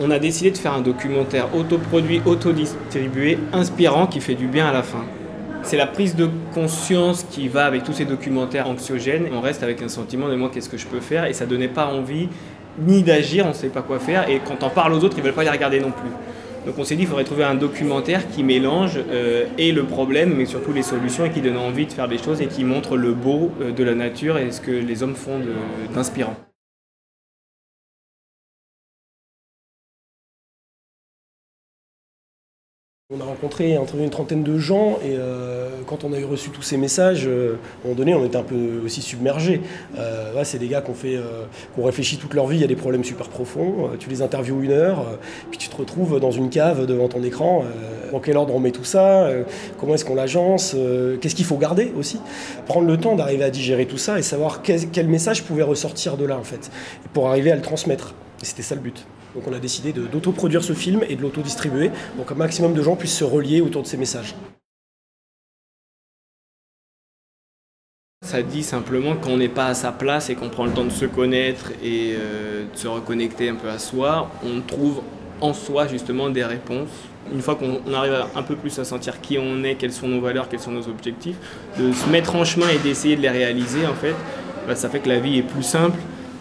On a décidé de faire un documentaire autoproduit, autodistribué, inspirant, qui fait du bien à la fin. C'est la prise de conscience qui va avec tous ces documentaires anxiogènes. On reste avec un sentiment de moi, qu'est-ce que je peux faire? Et ça donnait pas envie ni d'agir, on ne sait pas quoi faire. Et quand on parle aux autres, ils veulent pas les regarder non plus. Donc on s'est dit qu'il faudrait trouver un documentaire qui mélange euh, et le problème, mais surtout les solutions, et qui donne envie de faire des choses et qui montre le beau euh, de la nature et ce que les hommes font d'inspirant. On a rencontré une trentaine de gens et euh, quand on a eu reçu tous ces messages, euh, à un moment donné, on était un peu aussi submergés. Euh, c'est des gars qui ont, fait, qui ont réfléchi toute leur vie à des problèmes super profonds. tu les interviews une heure, puis tu te retrouves dans une cave devant ton écran. dans quel ordre on met tout ça Comment est-ce qu'on l'agence Qu'est-ce qu'il faut garder aussi? Prendre le temps d'arriver à digérer tout ça et savoir quel, quel message pouvait ressortir de là en fait, pour arriver à le transmettre. C'était ça le but. Donc on a décidé d'autoproduire ce film et de l'autodistribuer, donc un maximum de gens puissent se relier autour de ces messages. Ça dit simplement qu'on n'est pas à sa place et qu'on prend le temps de se connaître et euh, de se reconnecter un peu à soi, on trouve en soi justement des réponses. Une fois qu'on arrive un peu plus à sentir qui on est, quelles sont nos valeurs, quels sont nos objectifs, de se mettre en chemin et d'essayer de les réaliser en fait, bah, ça fait que la vie est plus simple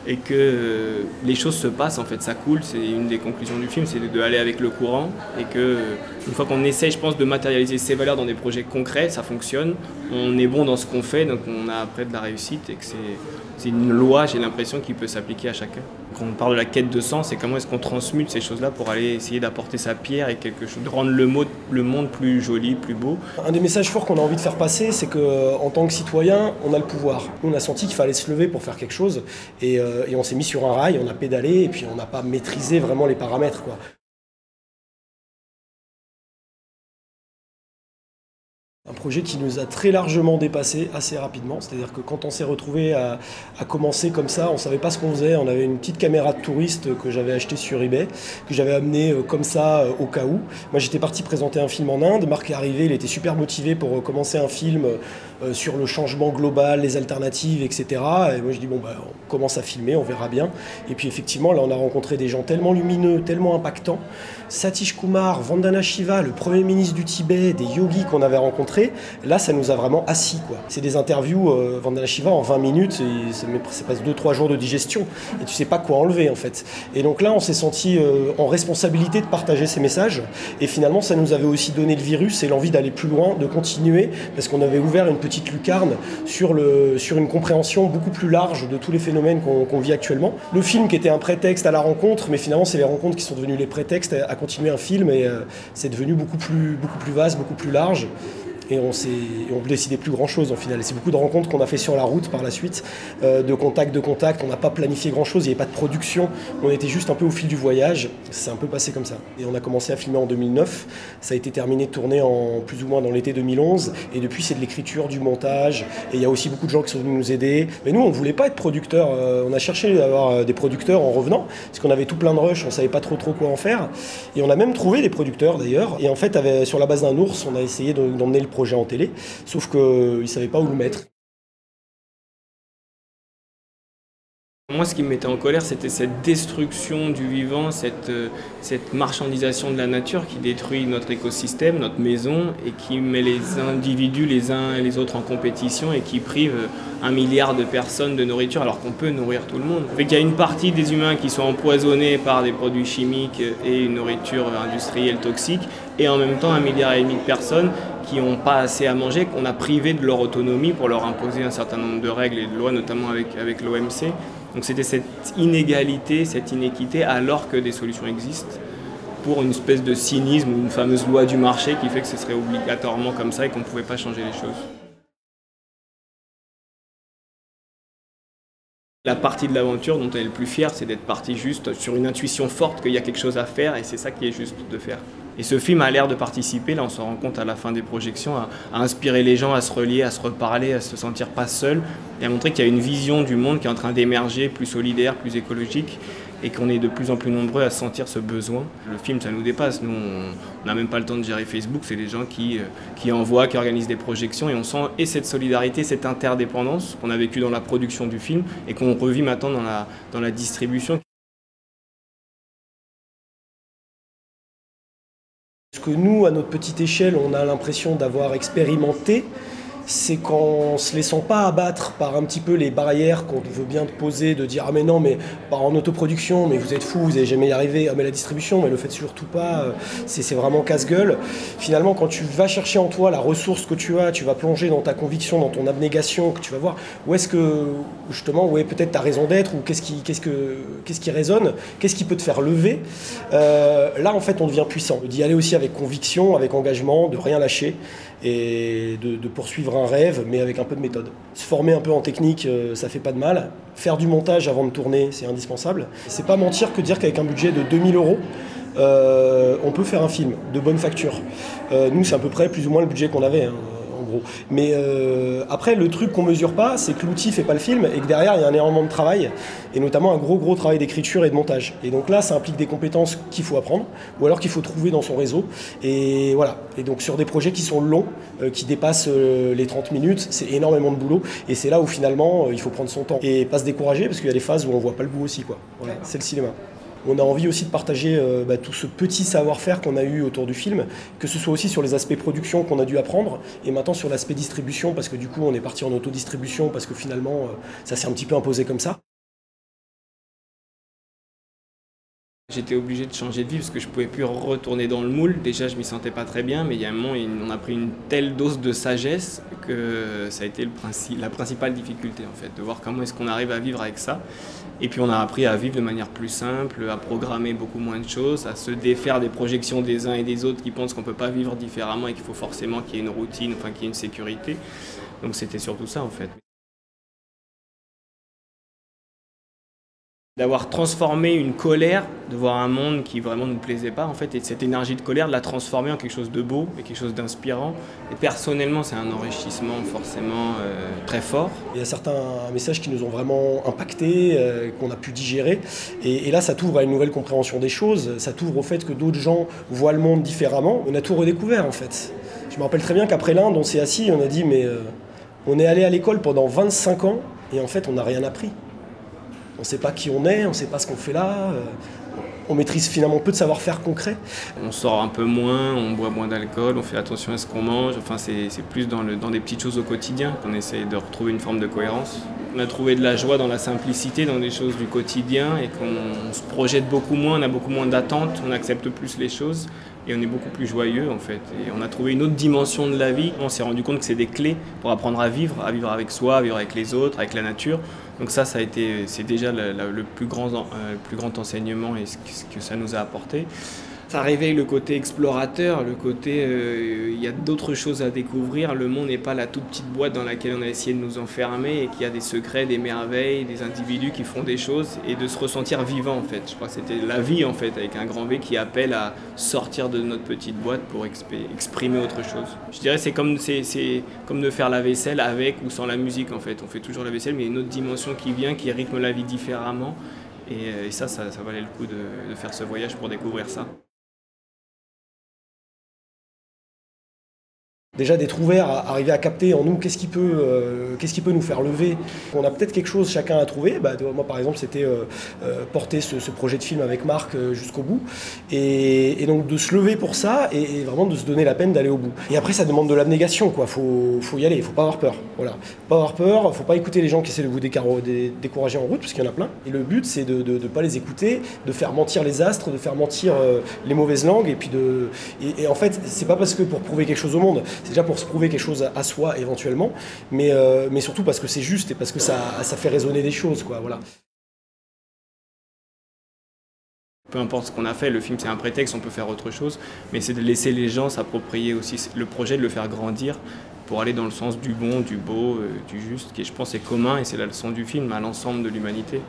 et que euh, les choses se passent en fait, ça coule. C'est une des conclusions du film, c'est de, aller avec le courant et que euh, une fois qu'on essaye, je pense, de matérialiser ces valeurs dans des projets concrets, ça fonctionne. On est bon dans ce qu'on fait, donc on a après de la réussite et que c'est une loi, j'ai l'impression, qui peut s'appliquer à chacun. Quand on parle de la quête de sens, c'est comment est-ce qu'on transmute ces choses-là pour aller essayer d'apporter sa pierre et quelque chose, de rendre le, le monde plus joli, plus beau. Un des messages forts qu'on a envie de faire passer, c'est qu'en tant que citoyen, on a le pouvoir. On a senti qu'il fallait se lever pour faire quelque chose et, euh, et on s'est mis sur un rail, on a pédalé et puis on n'a pas maîtrisé vraiment les paramètres. Quoi. Un projet qui nous a très largement dépassé assez rapidement. C'est-à-dire que quand on s'est retrouvé à, commencer comme ça, on ne savait pas ce qu'on faisait. On avait une petite caméra de touriste que j'avais achetée sur eBay, que j'avais amenée euh, comme ça euh, au cas où. Moi j'étais parti présenter un film en Inde. Marc est arrivé, il était super motivé pour euh, commencer un film sur le changement global, les alternatives, etc. Et moi je dis bon bah on commence à filmer, on verra bien. Et puis effectivement là on a rencontré des gens tellement lumineux, tellement impactants. Satish Kumar, Vandana Shiva, le premier ministre du Tibet, des yogis qu'on avait rencontrés Là, ça nous a vraiment assis. quoi. C'est des interviews, euh, Vandana Shiva, en 20 minutes, c'est presque 2-3 jours de digestion, et tu sais pas quoi enlever en fait. Et donc là, on s'est senti euh, en responsabilité de partager ces messages, et finalement, ça nous avait aussi donné le virus et l'envie d'aller plus loin, de continuer, parce qu'on avait ouvert une petite lucarne sur, une compréhension beaucoup plus large de tous les phénomènes qu'on vit actuellement. Le film qui était un prétexte à la rencontre, mais finalement, c'est les rencontres qui sont devenues les prétextes à, continuer un film, et euh, c'est devenu beaucoup plus vaste, beaucoup plus large et on ne décidait plus grand chose en final. C'est beaucoup de rencontres qu'on a fait sur la route par la suite, euh, de contact, de contact. On n'a pas planifié grand chose, il n'y avait pas de production. On était juste un peu au fil du voyage. C'est un peu passé comme ça. Et on a commencé à filmer en 2009. Ça a été terminé, tourné en plus ou moins dans l'été 2011. Et depuis, c'est de l'écriture, du montage. Et il y a aussi beaucoup de gens qui sont venus nous aider. Mais nous, on ne voulait pas être producteurs. Euh, on a cherché à avoir euh, des producteurs en revenant, parce qu'on avait tout plein de rush, on savait pas trop trop quoi en faire. Et on a même trouvé des producteurs d'ailleurs. Et en fait, sur la base d'un ours, on a essayé d'emmener le projet en télé, sauf qu'ils ne savaient pas où le mettre. Moi, ce qui me mettait en colère, c'était cette destruction du vivant, euh, cette, marchandisation de la nature qui détruit notre écosystème, notre maison, et qui met les individus les uns et les autres en compétition et qui prive un milliard de personnes de nourriture alors qu'on peut nourrir tout le monde. Il y a une partie des humains qui sont empoisonnés par des produits chimiques et une nourriture industrielle toxique, et en même temps un milliard et demi de personnes qui n'ont pas assez à manger, qu'on a privé de leur autonomie pour leur imposer un certain nombre de règles et de lois, notamment avec, l'OMC. Donc c'était cette inégalité, cette inéquité, alors que des solutions existent pour une espèce de cynisme ou une fameuse loi du marché qui fait que ce serait obligatoirement comme ça et qu'on ne pouvait pas changer les choses. La partie de l'aventure dont elle est le plus fière, c'est d'être partie juste sur une intuition forte qu'il y a quelque chose à faire et c'est ça qui est juste de faire. Et ce film a l'air de participer, là on se rend compte à la fin des projections, à, inspirer les gens à se relier, à se reparler, à se sentir pas seul, et à montrer qu'il y a une vision du monde qui est en train d'émerger, plus solidaire, plus écologique, et qu'on est de plus en plus nombreux à sentir ce besoin. Le film, ça nous dépasse. Nous, on n'a même pas le temps de gérer Facebook. C'est les gens qui, euh, qui envoient, qui organisent des projections, et on sent et cette solidarité, cette interdépendance qu'on a vécue dans la production du film, et qu'on revit maintenant dans la, dans la distribution. Que nous, à notre petite échelle, on a l'impression d'avoir expérimenté, c'est qu'en se laissant pas abattre par un petit peu les barrières qu'on veut bien te poser, de dire ah mais non mais pas en autoproduction, mais vous êtes fou, vous n'allez jamais y arriver, ah mais la distribution, mais le faites surtout pas, euh, c'est vraiment casse-gueule. Finalement quand tu vas chercher en toi la ressource que tu as, tu vas plonger dans ta conviction, dans ton abnégation, que tu vas voir où est-ce que justement où est peut-être ta raison d'être ou qu'est-ce qui, qu'est-ce que, qu'est-ce qui résonne, qu'est-ce qui peut te faire lever, euh, là en fait on devient puissant. D'y aller aussi avec conviction, avec engagement, de rien lâcher et de, de poursuivre un rêve, mais avec un peu de méthode. Se former un peu en technique, euh, ça fait pas de mal. Faire du montage avant de tourner, c'est indispensable. C'est pas mentir que dire qu'avec un budget de 2000 euros, euh, on peut faire un film de bonne facture. Euh, nous, c'est à peu près plus ou moins le budget qu'on avait. Hein. Mais euh, après, le truc qu'on mesure pas, c'est que l'outil fait pas le film et que derrière, il y a un énormément de travail, et notamment un gros, gros travail d'écriture et de montage. Et donc là, ça implique des compétences qu'il faut apprendre, ou alors qu'il faut trouver dans son réseau. Et voilà. Et donc sur des projets qui sont longs, euh, qui dépassent euh, les 30 minutes, c'est énormément de boulot. Et c'est là où finalement, il faut prendre son temps. Et pas se décourager, parce qu'il y a des phases où on voit pas le bout aussi. Quoi. Voilà, c'est le cinéma. On a envie aussi de partager euh, bah, tout ce petit savoir-faire qu'on a eu autour du film, que ce soit aussi sur les aspects production qu'on a dû apprendre, et maintenant sur l'aspect distribution, parce que du coup on est parti en autodistribution, parce que finalement euh, ça s'est un petit peu imposé comme ça. J'étais obligé de changer de vie parce que je pouvais plus retourner dans le moule. Déjà, je m'y sentais pas très bien, mais il y a un moment, on a pris une telle dose de sagesse que ça a été la principale difficulté en fait, de voir comment est-ce qu'on arrive à vivre avec ça. Et puis on a appris à vivre de manière plus simple, à programmer beaucoup moins de choses, à se défaire des projections des uns et des autres qui pensent qu'on peut pas vivre différemment et qu'il faut forcément qu'il y ait une routine, enfin qu'il y ait une sécurité. Donc c'était surtout ça en fait. D'avoir transformé une colère, de voir un monde qui vraiment ne nous plaisait pas, en fait, et cette énergie de colère, de la transformer en quelque chose de beau et quelque chose d'inspirant. Et personnellement, c'est un enrichissement forcément euh, très fort. Il y a certains messages qui nous ont vraiment impactés, euh, qu'on a pu digérer. Et, là, ça t'ouvre à une nouvelle compréhension des choses, ça t'ouvre au fait que d'autres gens voient le monde différemment. On a tout redécouvert, en fait. Je me rappelle très bien qu'après l'Inde, on s'est assis on a dit, mais euh, on est allé à l'école pendant 25 ans, et en fait, on n'a rien appris. On ne sait pas qui on est, on ne sait pas ce qu'on fait là. Euh, on maîtrise finalement peu de savoir-faire concret. On sort un peu moins, on boit moins d'alcool, on fait attention à ce qu'on mange. Enfin, c'est plus dans, des petites choses au quotidien qu'on essaie de retrouver une forme de cohérence. On a trouvé de la joie dans la simplicité, dans des choses du quotidien et qu'on se projette beaucoup moins, on a beaucoup moins d'attentes, on accepte plus les choses et on est beaucoup plus joyeux en fait. Et on a trouvé une autre dimension de la vie. On s'est rendu compte que c'est des clés pour apprendre à vivre, à vivre avec soi, à vivre avec les autres, avec la nature. Donc ça, c'est déjà le, euh, plus grand enseignement et ce que ça nous a apporté ça réveille le côté explorateur, le côté euh, il y a d'autres choses à découvrir. Le monde n'est pas la toute petite boîte dans laquelle on a essayé de nous enfermer et qu'il y a des secrets, des merveilles, des individus qui font des choses et de se ressentir vivant en fait. Je crois que c'était la vie en fait avec un grand V qui appelle à sortir de notre petite boîte pour exprimer autre chose. Je dirais c'est comme c'est comme de faire la vaisselle avec ou sans la musique en fait. On fait toujours la vaisselle mais il y a une autre dimension qui vient qui rythme la vie différemment. Et, euh, ça, ça, valait le coup de faire ce voyage pour découvrir ça. Déjà d'être ouvert à arriver à capter en nous qu'est-ce qui peut, euh, qu'est-ce qui peut nous faire lever. On a peut-être quelque chose chacun à trouver. Bah, moi par exemple c'était euh, euh, porter ce, projet de film avec Marc jusqu'au bout et, donc de se lever pour ça et, vraiment de se donner la peine d'aller au bout. Et après ça demande de l'abnégation quoi. Faut, y aller. Faut pas avoir peur. Voilà. Pas avoir peur. Faut pas écouter les gens qui essaient de vous décourager en route parce qu'il y en a plein. Et le but c'est de ne pas les écouter, de faire mentir les astres, de faire mentir les mauvaises langues et puis de et, en fait c'est pas parce que pour prouver quelque chose au monde déjà pour se prouver quelque chose à soi éventuellement, mais, euh, surtout parce que c'est juste et parce que ça, fait résonner des choses. Peu importe ce qu'on a fait, le film c'est un prétexte, on peut faire autre chose, mais c'est de laisser les gens s'approprier aussi le projet, de le faire grandir pour aller dans le sens du bon, du beau, euh, du juste, qui je pense est commun et c'est la leçon du film à l'ensemble de l'humanité.